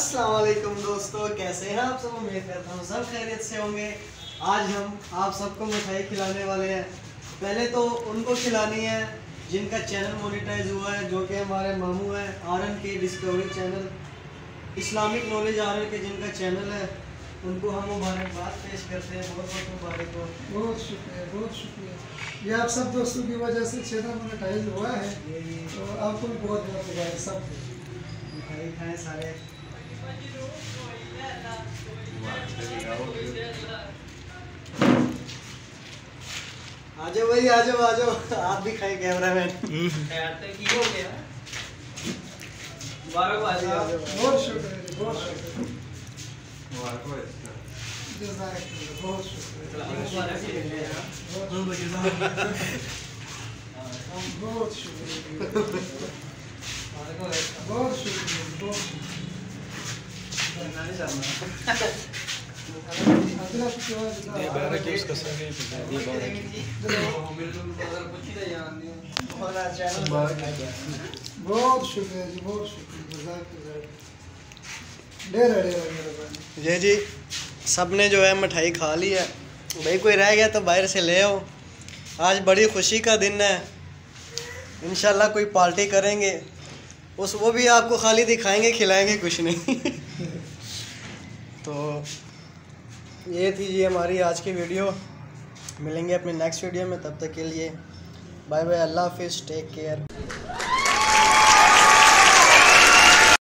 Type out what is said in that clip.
दोस्तों कैसे हैं आप सब? उम्मीद करता हूँ सब खैरियत से होंगे। आज हम आप सबको मिठाई खिलाने वाले हैं। पहले तो उनको खिलानी है जिनका चैनल मोनेटाइज हुआ है जो कि हमारे मामू हैं R N K Discovery channel. Islamic knowledge R N K जिनका चैनल है उनको हम मुबारकबाद पेश करते हैं। बहुत बहुत मुबारक हो। बहुत शुक्रिया बहुत शुक्रिया। ये आप सब दोस्तों की वजह से चैनल मोनेटाइज हुआ है। तो आपको भी बहुत बहुत मुबारक सब। मिठाई खाएँ सारे। आ जाओ भाई आ जाओ आ जाओ आप भी खाएँ कैमरा मैन बहुत शुक्रिया बहुत शुक्रिया। बहुत शुक्रिया बहुत शुक्रिया बहुत शुक्रिया बहुत शुक्रिया बहुत बहुत शुक्रिया जी बहुत शुक्रिया ये जी सबने जो है मिठाई खा ली है। भाई, कोई रह गया तो बाहर से ले आओ। आज बड़ी खुशी का दिन है। इंशाल्लाह कोई पार्टी करेंगे। उस वो भी आपको खाली दिखाएँगे, खिलाएँगे, कुछ नहीं। तो ये थी जी हमारी आज की वीडियो। मिलेंगे अपने नेक्स्ट वीडियो में, तब तक के लिए बाय बाय, अल्लाह हाफिज़ टेक केयर